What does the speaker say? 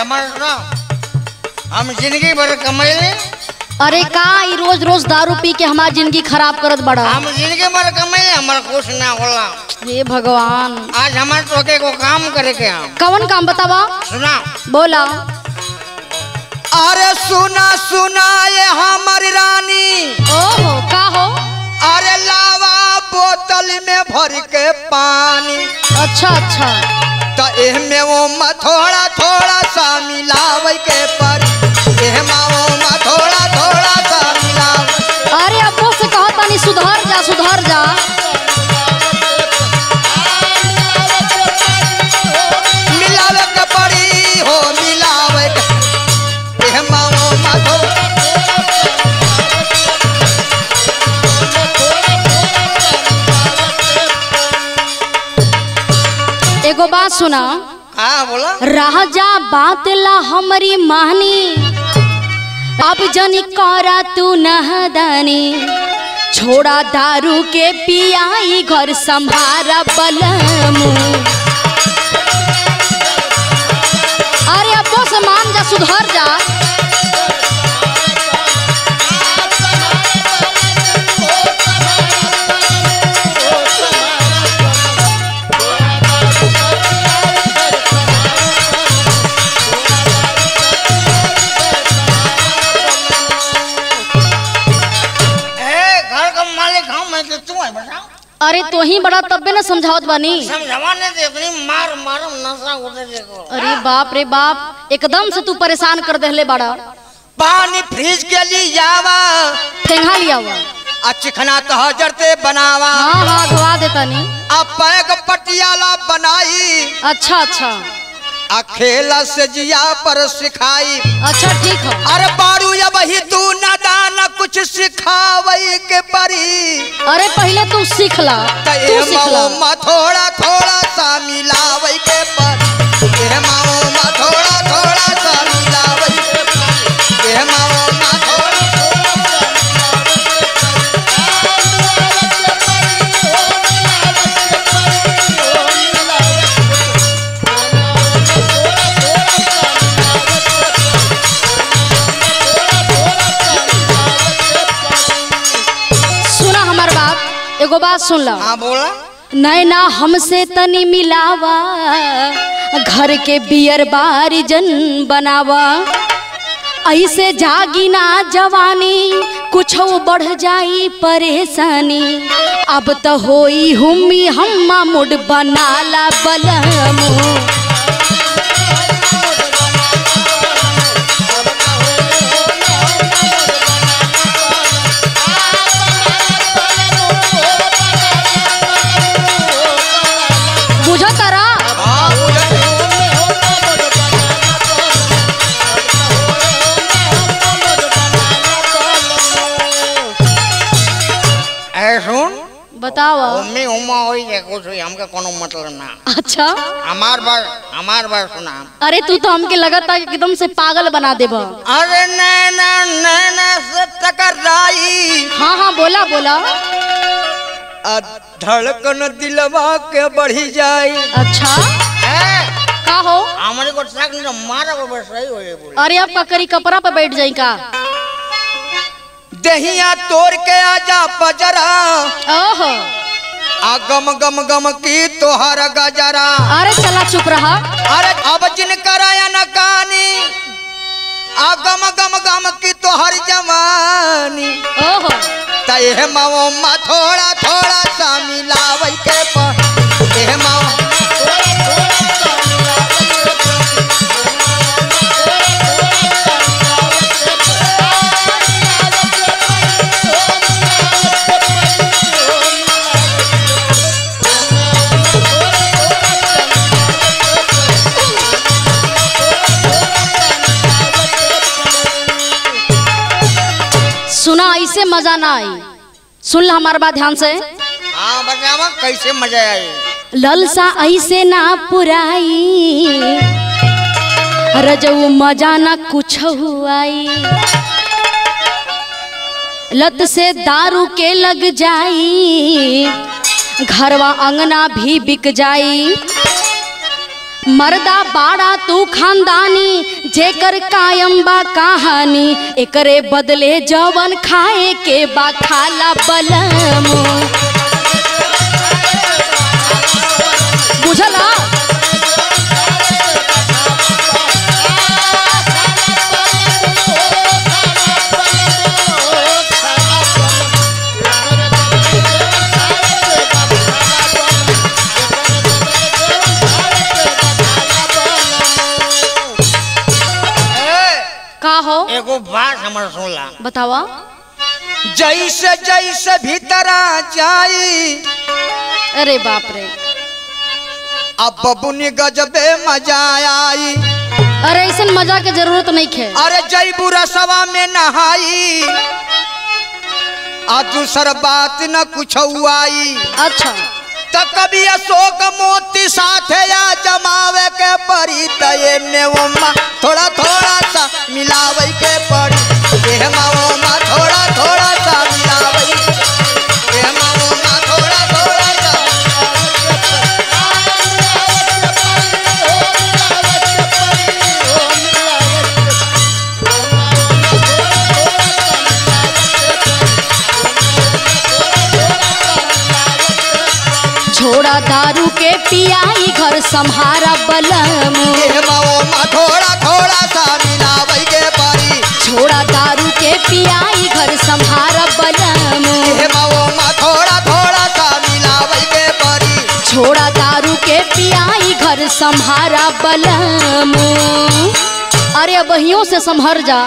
हमारे सुना हम ज़िंदगी भर कमैले अरे का ई रोज रोज दारू पी के हमार ज़िंदगी खराब करत बड़ा? हम ज़िंदगी भर कमैले हमारा कुछ ना होला। हे भगवान। आज हमारे तोके को काम करे के हम। कवन काम बतावा? सुना। बोला। अरे सुना सुना ये हमारी रानी। ओहो का हो? अरे लावा बोतल में भर के पानी। अच्छा अच्छा। तो एहमे वो थोड़ा थोड़ा सा मिलावे के पर। एहमा वो म थोड़ा एगो बात सुना। हाँ बोला। राजा बात ला हमारी मानी। अब जनी करा तू नहदानी। छोड़ा दारू के पियाई घर संभारा बलमू। अरे अब बस मान जा सुधर जा। अरे तो ही बड़ा तब्बे न समझावत बानी। समझवाने दे इतनी मार मार नशा उतर देखो। अरे बाप रे बाप एकदम से तू परेशान कर देले बड़ा। पानी फ्रिज के लिए जावा। ठेंगा लिया हुआ। आ चिकना तो हजरते बनावा। हाँ हाँ धोवा देता नी। आ पैग पटियाला बनाई। अच्छा अच्छा। आ खेला से जिया पर सिखाई। अच्छा ठीक है। अरे बारू या वही तू न कुछ सिखावई के परी। अरे पहले तू सीख ला। तू सीख ला। थोड़ा थोड़ा सा मिलावई के पर। एगो बात सुन ला। हाँ बोला। नैना हमसे तनी मिलावा घर के बियर बार जन बनावा। ऐसे जागी ना जवानी कुछ बढ़ जाई परेशानी। अब तो होई हुमी हम्मा मुड बनाला बलमू। बताओ मम्मी उमा होई के कुछ हुई हमके कोनो मतलब ना। अच्छा। हमार बार हमार बार सुना। अरे तू तो हमके लगता है कि एकदम से पागल बना देबा। अरे नैना नैना से टकराई हाँ हाँ बोला बोला। धड़कन दिलवा के बढ़ी जाई। अच्छा। का हो? हमारे को साक नहीं मारा को बस सही हो अरे अब का करी कपड़ा पे बैठ जाई का? दहिया तोड़ के आजा पजरा ओहो। आ गम गम गम की तोहर गजरा। अरे चला चुप रहा। अरे अब जिन कराया न कानी आ गम गम गम की तोहर जवानी। ओहो। तह माओ मा थोड़ा थोड़ा सा मिलावई के पर एह माओ ऐसे मज़ा ना आई? सुन ला हमार बात ध्यान से। हाँ कैसे मज़ा आई? ललसा ऐसे ना पुराई। रजऊ मज़ा ना कुछ हुआई। लत से दारू के लग जाई। घरवा अंगना भी बिक जाई। मर्दा बाड़ा तू खानदानी, जेकर कायम बा कहानी, एकरे बदले जवन खाए के बा खाला एगो बात हमर सुनला। बतावा जैसे जैसे भीतरा जाई अरे बाप रे। अब बबुनी गजबे मज़ा आई। अरे ऐसा मज़ा के ज़रूरत नहीं खे। अरे जैबू रसवा में नहाई आ दूसर बात न कुछ आई। अच्छा। तो कभी अशोक मोती साथे या जमावे के परी त एमे ओमा थोड़ा छोड़ा दारू के पियाई घर संहारा बलम। थोड़ा थोड़ा सा मिलावे के पड़ी छोड़ा दारू के पियाई घर संहारा बलम। थोड़ा थोड़ा सा मिलावे के पड़ी छोड़ा दारू के पियाई घर संहारा बलम। अरे बहियों से संभर जा।